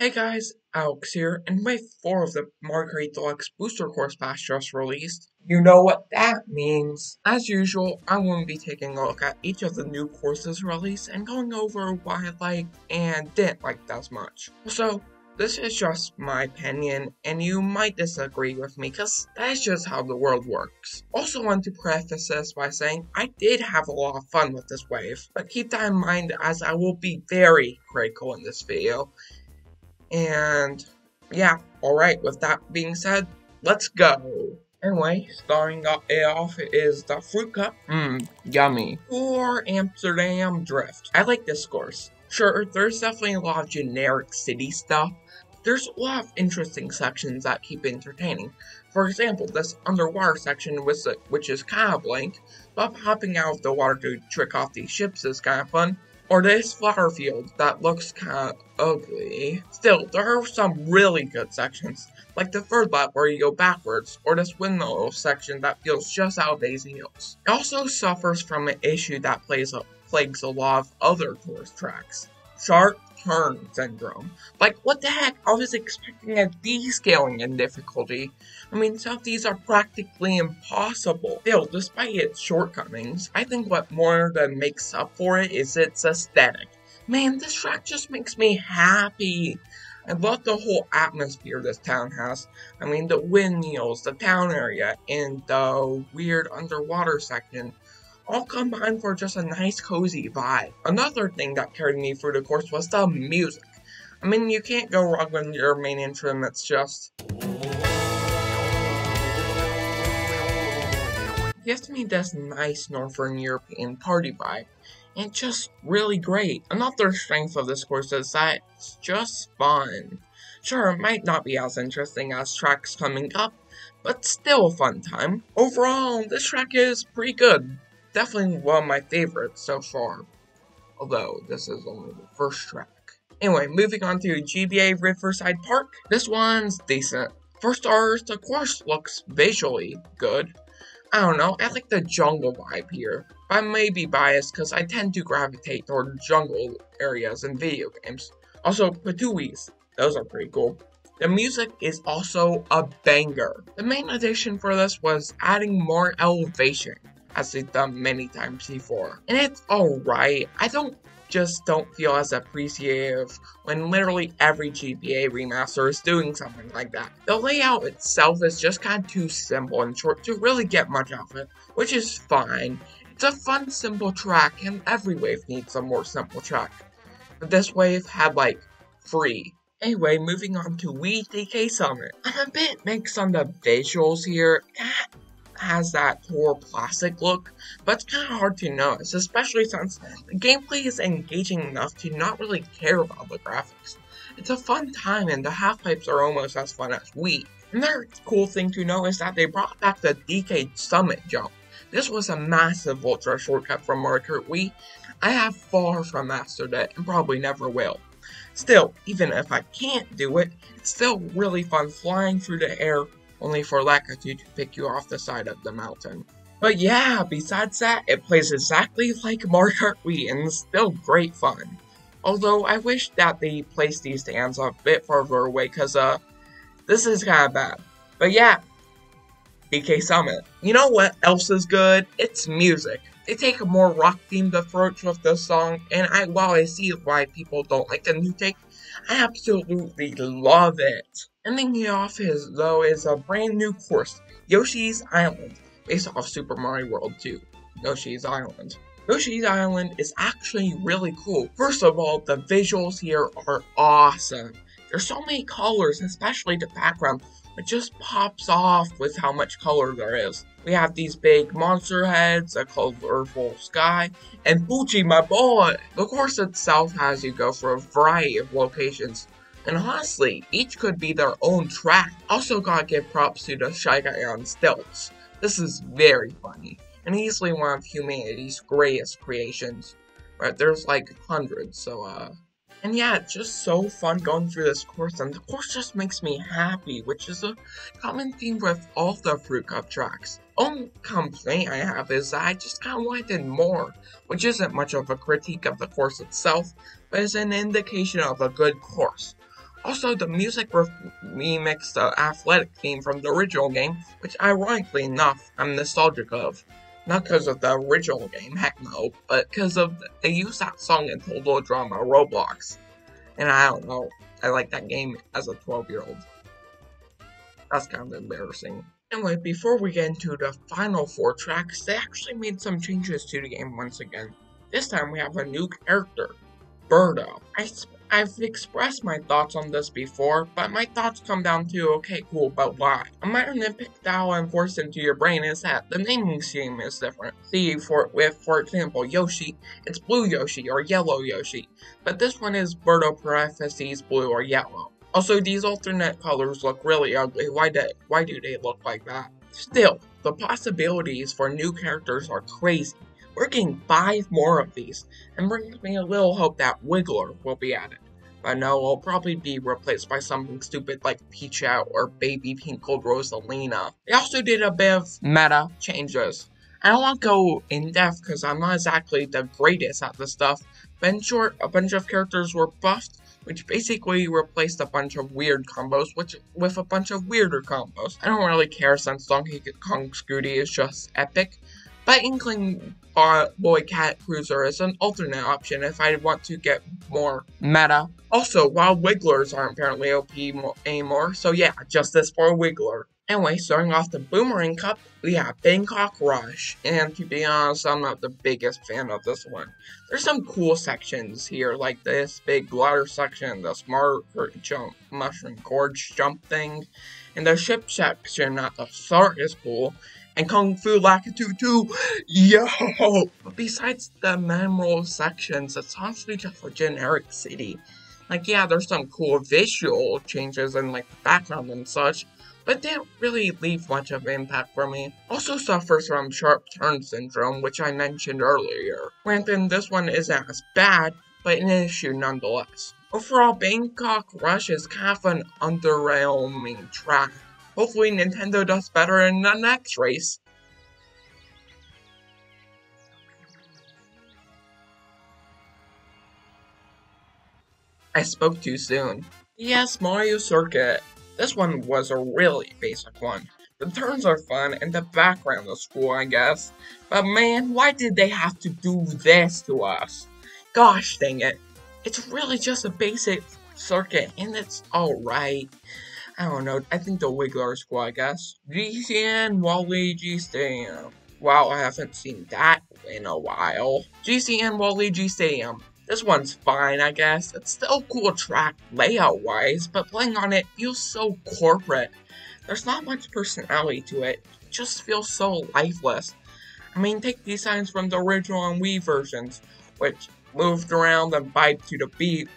Hey guys, Alex here, and wave 4 of the Kart Deluxe Booster Course Pass just released. You know what that means. As usual, I'm going to be taking a look at each of the new courses released and going over what I liked and didn't like as much. So, this is just my opinion, and you might disagree with me because that's just how the world works. Also want to preface this by saying I did have a lot of fun with this wave, but keep that in mind as I will be very critical in this video. And yeah, alright, with that being said, let's go. Anyway, starting it eh, off is the Fruit Cup. Mmm, yummy. Or Amsterdam Drift. I like this course. Sure, there's definitely a lot of generic city stuff. There's a lot of interesting sections that keep entertaining. For example, this underwater section, uh, which is kind of blank, but hopping out of the water to trick off these ships is kind of fun. Or this flower field that looks kinda ugly. Still, there are some really good sections, like the third lap where you go backwards, or this windmill section that feels just out of Daisy Hills. It also suffers from an issue that plays a, plagues a lot of other course tracks. Sharp turn syndrome. Like, what the heck? I was expecting a descaling in difficulty. I mean, some of these are practically impossible. Still, despite its shortcomings, I think what more than makes up for it is its aesthetic. Man, this track just makes me happy. I love the whole atmosphere this town has. I mean, the windmills, the town area, and the weird underwater section all combined for just a nice cozy vibe. Another thing that carried me through the course was the music. I mean, you can't go wrong with your main instrument's just... Gives me this nice Northern European party vibe, and just really great. Another strength of this course is that it's just fun. Sure, it might not be as interesting as tracks coming up, but still a fun time. Overall, this track is pretty good definitely one of my favorites so far. Although, this is only the first track. Anyway, moving on to GBA Riverside Park. This one's decent. For starters, the course looks visually good. I don't know, I like the jungle vibe here. I may be biased because I tend to gravitate toward jungle areas in video games. Also, Patuis, those are pretty cool. The music is also a banger. The main addition for this was adding more elevation as they've done many times before. And it's alright, I don't just don't feel as appreciative when literally every GBA remaster is doing something like that. The layout itself is just kind of too simple and short to really get much out of it, which is fine. It's a fun, simple track, and every wave needs a more simple track. But this wave had like three. Anyway, moving on to Wii DK Summit. I'm a bit mixed on the visuals here has that poor plastic look, but it's kind of hard to notice, especially since the gameplay is engaging enough to not really care about the graphics. It's a fun time and the half-pipes are almost as fun as Wii. Another cool thing to know is that they brought back the DK Summit jump. This was a massive ultra shortcut from Mario Kart Wii. I have far from mastered it and probably never will. Still, even if I can't do it, it's still really fun flying through the air only for Lakitu to pick you off the side of the mountain. But yeah, besides that, it plays exactly like Mario Kart Wii and is still great fun. Although I wish that they placed these stands a bit farther away cause uh, this is kinda bad. But yeah, DK Summit. You know what else is good? It's music. They take a more rock themed approach with this song, and I while I see why people don't like the new take, I absolutely love it. Ending it off is, though, is a brand new course, Yoshi's Island, based off Super Mario World 2, Yoshi's Island. Yoshi's Island is actually really cool. First of all, the visuals here are awesome. There's so many colors, especially the background, it just pops off with how much color there is. We have these big monster heads, a colorful sky, and Poochy, my boy! The course itself has you go for a variety of locations, and honestly, each could be their own track. Also gotta give props to the Shy Guy on stilts. This is very funny, and easily one of humanity's greatest creations. Right, there's like hundreds, so uh... And yeah, it's just so fun going through this course, and the course just makes me happy, which is a common theme with all the Fruit Cup tracks. Only complaint I have is that I just kinda wanted more, which isn't much of a critique of the course itself, but is an indication of a good course. Also, the music remixed the athletic theme from the original game, which ironically enough, I'm nostalgic of. Not because of the original game, heck no, but because of they used that song in Total Drama Roblox. And I don't know, I like that game as a 12 year old. That's kind of embarrassing. Anyway, before we get into the final four tracks, they actually made some changes to the game once again. This time we have a new character, Birdo. I I've expressed my thoughts on this before, but my thoughts come down to okay, cool, but why? A minor nitpick that I'll enforce into your brain is that the naming scheme is different. See, for with for example, Yoshi, it's Blue Yoshi or Yellow Yoshi, but this one is Birdo parentheses Blue or Yellow. Also, these alternate colors look really ugly. Why do why do they look like that? Still, the possibilities for new characters are crazy. We're getting five more of these, and brings me a little hope that Wiggler will be added. But no, it'll probably be replaced by something stupid like Peach-Out or Baby Pink Gold Rosalina. They also did a bit of meta changes. I don't want to go in depth because I'm not exactly the greatest at this stuff, but in short, a bunch of characters were buffed, which basically replaced a bunch of weird combos which, with a bunch of weirder combos. I don't really care since Donkey Kong Scooty is just epic, but Inkling Boy Cat Cruiser is an alternate option if I want to get more meta. Also, Wild Wigglers aren't apparently OP anymore, so yeah, just this for a Wiggler. Anyway, starting off the Boomerang Cup, we have Bangkok Rush, and to be honest, I'm not the biggest fan of this one. There's some cool sections here, like this big glider section, the smart jump, mushroom gorge jump thing, and the ship section at the start is cool, and Kung Fu Lakitu 2, yo! But besides the memorable sections, it's honestly just a generic city. Like, yeah, there's some cool visual changes in, like, background and such, but didn't really leave much of an impact for me. Also suffers from sharp turn syndrome, which I mentioned earlier. Granted, this one isn't as bad, but an issue nonetheless. Overall, Bangkok Rush is kind of an underwhelming track. Hopefully Nintendo does better in the next race. I spoke too soon. Yes, Mario Circuit. This one was a really basic one. The turns are fun and the background is cool, I guess. But man, why did they have to do this to us? Gosh dang it. It's really just a basic circuit and it's alright. I don't know. I think the Wiggler Squad, I guess. GCN Waluigi Stadium. Wow, I haven't seen that in a while. GCN Waluigi Stadium. This one's fine, I guess. It's still cool track layout-wise, but playing on it feels so corporate. There's not much personality to it. It just feels so lifeless. I mean, take these signs from the original and Wii versions, which moved around and vibe to the beat,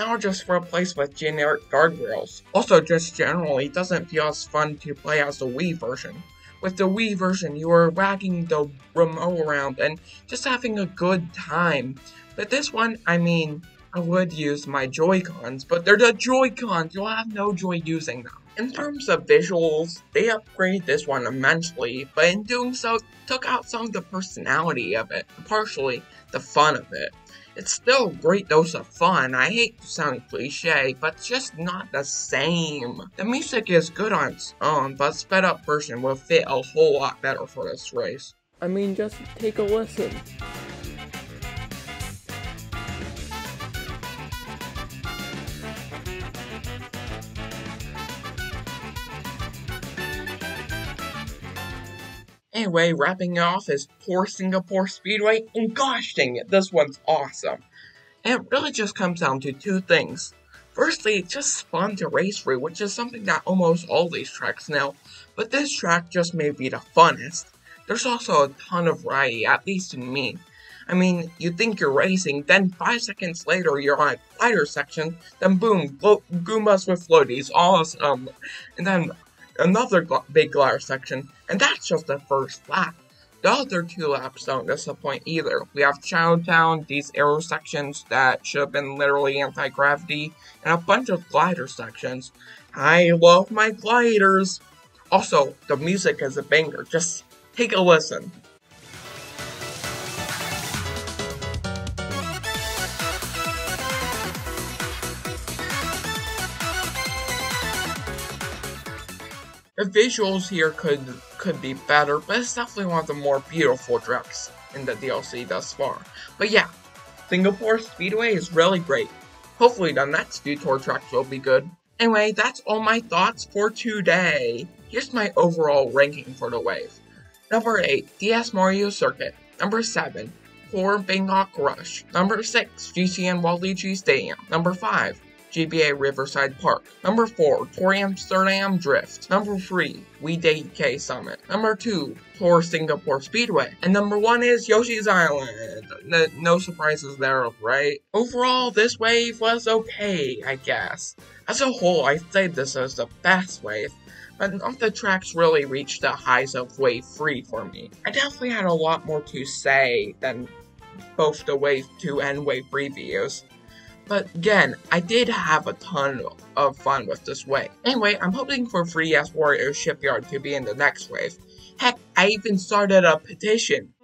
now just replaced with generic guardrails. Also, just generally, it doesn't feel as fun to play as the Wii version. With the Wii version, you are wagging the remote around and just having a good time. But this one, I mean, I would use my Joy-Cons, but they're the Joy-Cons, you'll have no joy using them. In terms of visuals, they upgraded this one immensely, but in doing so, took out some of the personality of it, partially the fun of it. It's still a great dose of fun. I hate sounding cliche, but it's just not the same. The music is good on its own, but sped up version will fit a whole lot better for this race. I mean, just take a listen. Anyway, wrapping it off is Tour Singapore Speedway, and gosh dang it, this one's awesome. And it really just comes down to two things. Firstly, it's just fun to race through, which is something that almost all these tracks now, but this track just may be the funnest. There's also a ton of variety, at least in me. I mean, you think you're racing, then five seconds later you're on a glider section, then boom, Goombas with floaties, awesome. And then another big glider section, and that's just the first lap. The other two laps don't disappoint either. We have Chinatown, these aero sections that should have been literally anti-gravity, and a bunch of glider sections. I love my gliders! Also, the music is a banger, just take a listen. The visuals here could could be better, but it's definitely one of the more beautiful tracks in the DLC thus far. But yeah, Singapore Speedway is really great. Hopefully the next few tour tracks will be good. Anyway, that's all my thoughts for today. Here's my overall ranking for the wave. Number 8, DS Mario Circuit. Number 7, Tour Bangkok Rush. Number 6, GCN Waluigi Stadium. Number 5, GBA Riverside Park. Number 4, Tour Amsterdam Drift. Number 3, We Day K Summit. Number 2, Tour Singapore Speedway. And number 1 is Yoshi's Island. No, no surprises there, right? Overall, this wave was okay, I guess. As a whole, I'd say this is the best wave, but none of the tracks really reached the highs of Wave 3 for me. I definitely had a lot more to say than both the Wave 2 and Wave 3 videos. But again, I did have a ton of fun with this wave. Anyway, I'm hoping for 3S Wario Shipyard to be in the next wave. Heck, I even started a petition